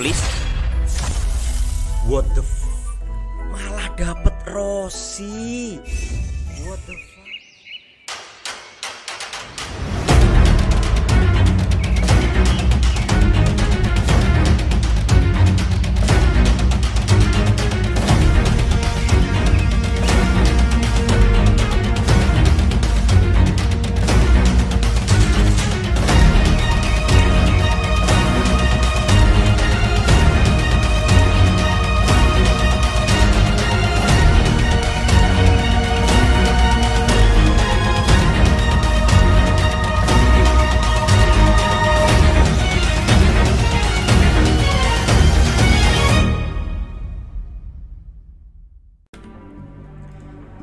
please. What the f malah dapet Rossi. What the fuck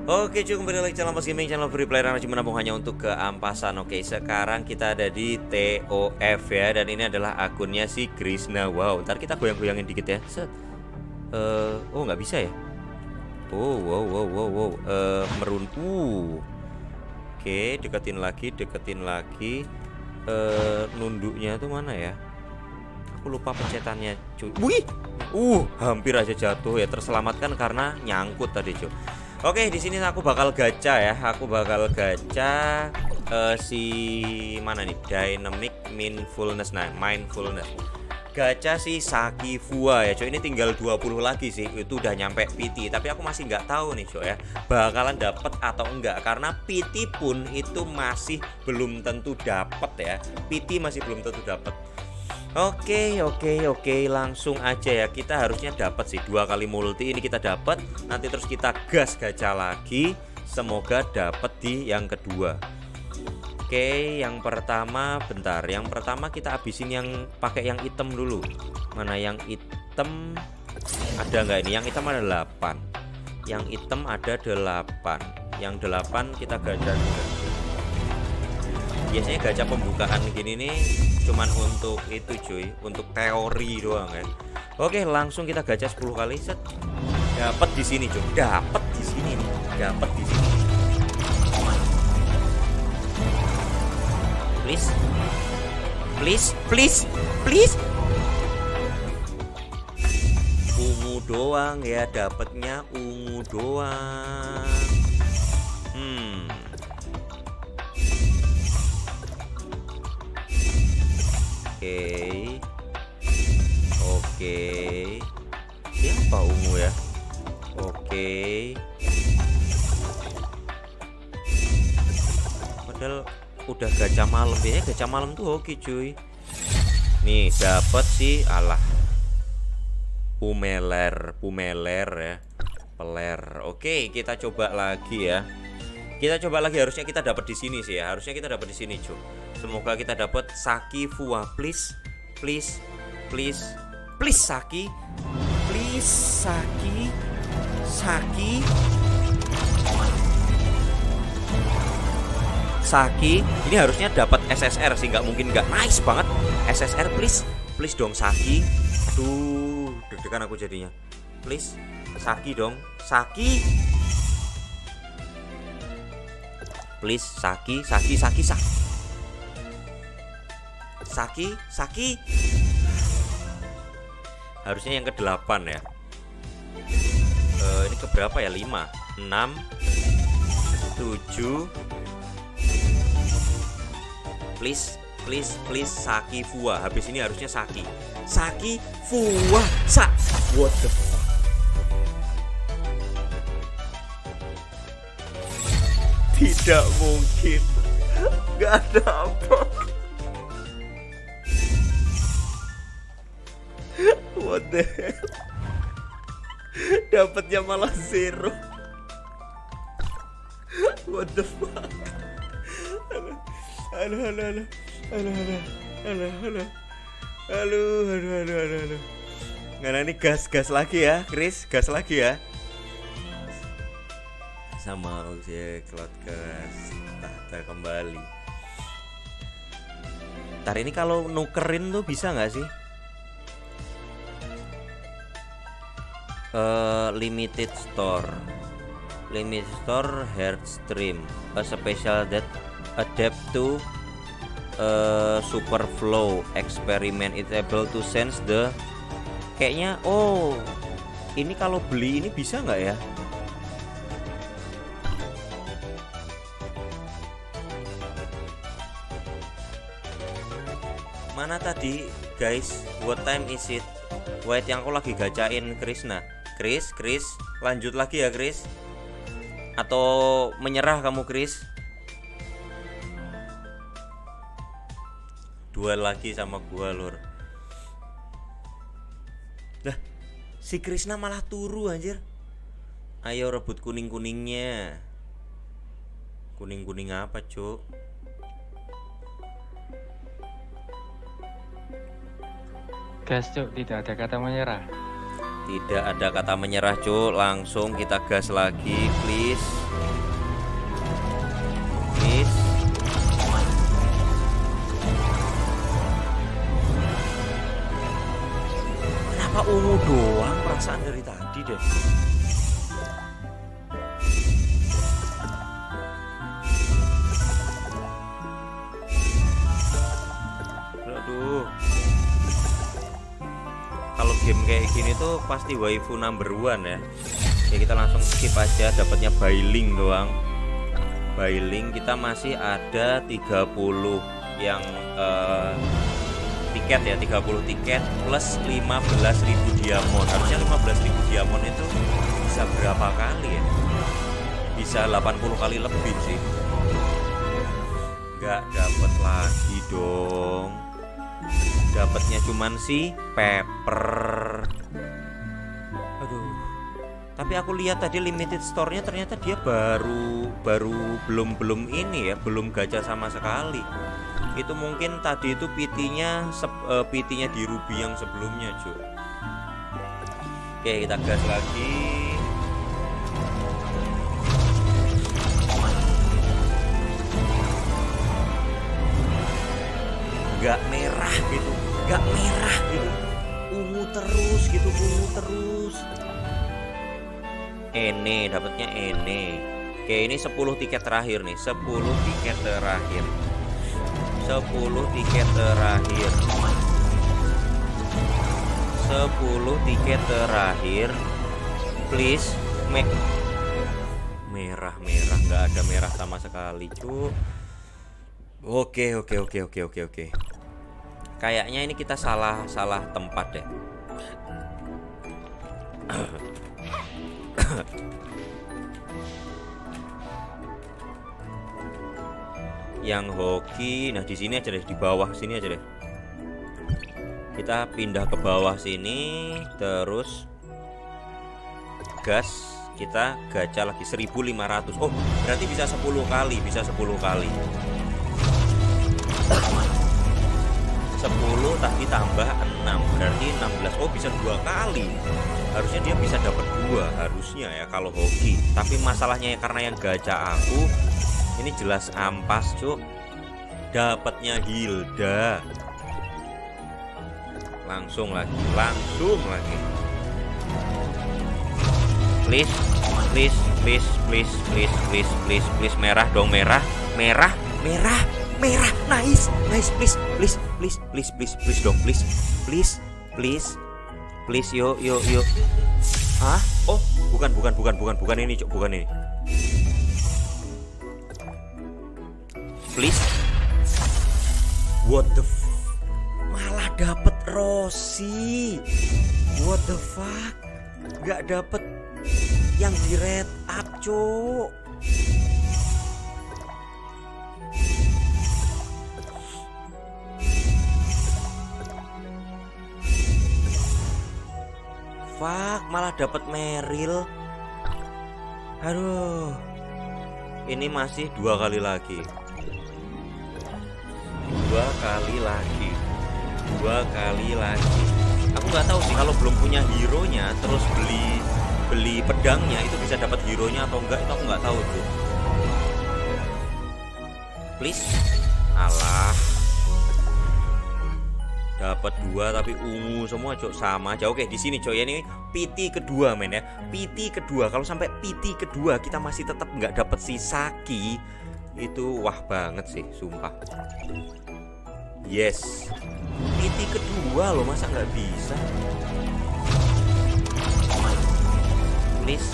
Oke cuy kembali lagi channel Mas Gaming channel free player yang menabung hanya untuk keampasan. Oke sekarang kita ada di TOF ya Dan ini adalah akunnya si Krishna Wow ntar kita goyang-goyangin dikit ya. Set. Uh, Oh nggak bisa ya? Oh wow wow wow wow. Uh, Merun. Uh. Oke deketin lagi deketin lagi. Uh, Nunduknya tuh mana ya? Aku lupa pencetannya cuy Wih. Uh hampir aja jatuh ya. Terselamatkan karena nyangkut tadi cuy Oke, di sini aku bakal gacha ya. Aku bakal gacha uh, si mana nih? Dynamic Mindfulness. Nah, Mindfulness. Gacha si Saki Fua ya, coy. Ini tinggal 20 lagi sih. Itu udah nyampe PT, tapi aku masih nggak tahu nih, coy ya. Bakalan dapet atau enggak karena PT pun itu masih belum tentu dapet ya. PT masih belum tentu dapet. Oke oke oke. Langsung aja ya. Kita harusnya dapat sih. Dua kali multi ini kita dapat. Nanti terus kita gas gacha lagi. Semoga dapat di yang kedua. Oke yang pertama bentar. Yang pertama kita habisin yang pakai yang hitam dulu. Mana yang hitam? Ada nggak ini? Yang hitam ada 8 yang hitam ada 8 yang 8 kita gacha biasanya gacha pembukaan gini nih cuman untuk itu cuy. Untuk teori doang kan oke langsung kita gacha 10 kali set. Dapat di sini cuy. Dapat di sini nih. Dapat di sini. Please. Please please please. Ungu doang ya. Dapatnya ungu doang. Hmm Oke. Oke. Siapa ungu ya? Oke. Padahal udah gacha malam. Ya gacha malam tuh oke cuy. Nih dapat sih. Alah. Pumeler Pumeler ya. Peler. Oke kita coba lagi ya kita coba lagi harusnya kita dapat di sini sih ya. Harusnya kita dapat di sini cuy semoga kita dapat Saki Fua. Please please please please Saki. Please Saki. Saki. Saki. Ini harusnya dapat SSR sih nggak mungkin nggak. Nice banget. SSR please. Please dong Saki. Aduh deg-degan aku jadinya. Please Saki dong. Saki please Saki Saki Saki Saki Saki Saki. Harusnya yang ke 8 ya. Uh, ini ke berapa ya? 5 6 7 please please please Saki Fua habis ini harusnya Saki. Saki Fua Sa what the tidak mungkin nggak ada apa what the hell dapatnya malah zero what the fuck aduh aduh aduh aduh aduh aduh aduh aduh aduh aduh aduh nggak ini gas gas lagi ya Chris gas lagi ya sama objek cloud ke tahta kembali. Ntar ini kalau nukerin tuh bisa nggak sih? Uh, limited store. Limited store stream A special that adapt to uh, super flow experiment it able to sense the kayaknya oh ini kalau beli ini bisa nggak ya mana tadi guys what time is it White yang aku lagi gacain Krisna Chris Chris lanjut lagi ya Chris atau menyerah kamu Chris dua lagi sama gua lur Lah, si Krisna malah turu anjir. Ayo rebut kuning-kuningnya. Kuning-kuning apa, Cuk? Gas cuk, tidak ada kata menyerah. Tidak ada kata menyerah, Cuk. Langsung kita gas lagi, please. Please. Kenapa ungu doang perasaan dari tadi deh? Kayak gini tuh pasti waifu number one ya. Ya kita langsung skip aja dapatnya bailing doang. Bailing kita masih ada 30 yang eh, tiket ya 30 tiket plus 15.000 diamond. Harusnya 15.000 diamond itu bisa berapa kali ya? Bisa 80 kali lebih sih. Nggak dapet lagi dong. Dapatnya cuman si paper tapi aku lihat tadi limited store-nya ternyata dia baru baru belum belum ini ya belum gajah sama sekali. Itu mungkin tadi itu PT-nya uh, PT-nya di Ruby yang sebelumnya cuy oke kita gas lagi. Nggak merah gitu nggak merah gitu. Ungu terus gitu ungu terus ene dapatnya ene oke ini 10 tiket terakhir nih 10 tiket terakhir. 10 tiket terakhir. 10 tiket terakhir. Please me merah merah. Nggak ada merah sama sekali cu. Oke oke oke oke oke oke. Kayaknya ini kita salah salah tempat deh yang hoki. Nah di sini aja deh di bawah sini aja deh. Kita pindah ke bawah sini terus gas kita gacha lagi 1500 oh berarti bisa 10 kali bisa 10 kali. 10 tapi tambah 6 berarti 16 oh bisa dua kali. Harusnya dia bisa dapat dua harusnya ya kalau hoki. Tapi masalahnya ya karena yang gacha aku ini jelas ampas, cuk. Dapatnya Hilda. Langsung lagi, langsung lagi. Please, please, please, please, please, please, please, please merah dong, merah, merah, merah, merah. Nice, nice, please, please, please, please, please, please dong, please, please, please, please, yo, yo, yo. Ah, Oh, bukan, bukan, bukan, bukan, bukan ini, cuk, bukan ini. Please. What the f Malah dapet Rossi. What the fuck? Gak dapet yang di red up, Cuk. Fuck, malah dapat Meril. Aduh. Ini masih dua kali lagi. Dua kali lagi. Dua kali lagi. Aku nggak tahu sih kalau belum punya hero nya terus beli beli pedangnya itu bisa dapat hero nya atau enggak itu aku nggak tahu tuh. Please. Alah dapat dua tapi ungu semua cok sama aja oke di sini cok ini PT kedua men ya PT kedua kalau sampai PT kedua kita masih tetap nggak dapat si Saki itu wah banget sih sumpah Yes. Iti kedua loh, masa nggak bisa? Please.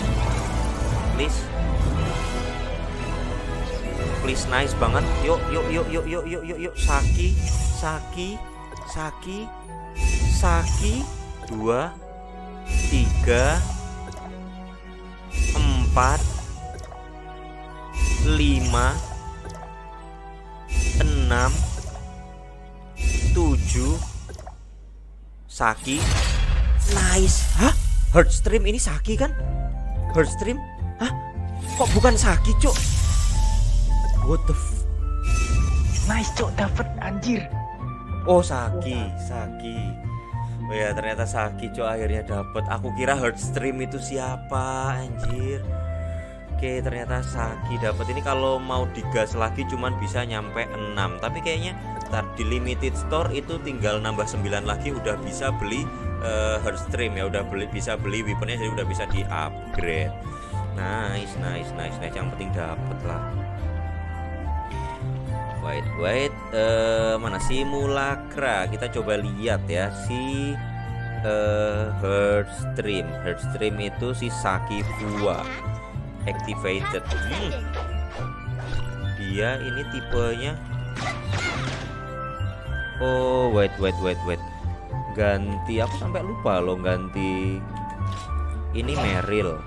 Please. Please nice banget. Yuk, yuk, yuk, yuk, yuk, yuk, yuk, yuk. Saki, Saki, Saki, Saki. Dua, tiga, empat, lima, enam, tujuh Saki. Nice. Hah? Heartstream ini Saki kan? Heartstream hah? Kok bukan Saki cuk? What the f Nice cok dapet anjir. oh Saki Saki. Oh ya ternyata Saki cuk akhirnya dapet. Aku kira Heartstream itu siapa anjir? Oke ternyata Saki dapat ini kalau mau digas lagi cuman bisa nyampe 6 tapi kayaknya ntar di limited store itu tinggal nambah 9 lagi udah bisa beli uh, Heartstream ya udah beli bisa beli weaponnya jadi udah bisa di upgrade nice nice nice nice. Yang penting dapet lah. Wait wait eh, mana? Simulakra kita coba lihat ya. Si uh, Heartstream Heartstream itu si Saki Fua activated. Hmm. dia ini tipenya oh wait wait wait wait. Ganti aku sampai lupa loh ganti. Ini Meryl.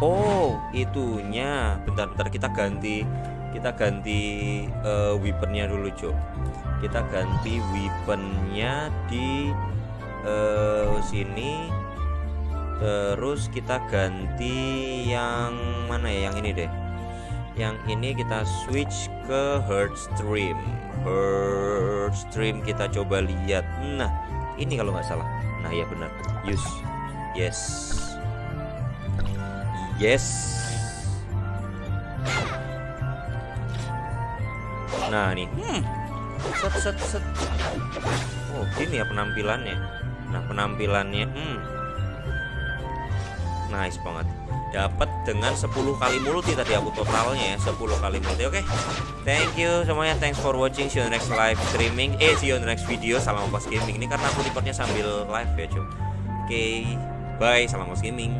Oh itunya. Bentar-bentar kita ganti kita ganti uh, weaponnya dulu cok kita ganti weaponnya di uh, sini. Terus kita ganti yang mana ya? Yang ini deh yang ini kita switch ke Heartstream Heartstream kita coba lihat. Nah ini kalau nggak salah. Nah ya benar. Use yes. Yes. Nah nih hmm. set set set. Oh gini ya penampilannya. Nah penampilannya hmm nice banget. Dapat dengan 10 kali multi tadi aku totalnya ya 10 kali multi. Oke okay? thank you semuanya. Thanks for watching. See you next live streaming. Eh see you next video salam pas gaming. Ini karena aku recordnya sambil live ya cuy oke okay, bye. Salam pas gaming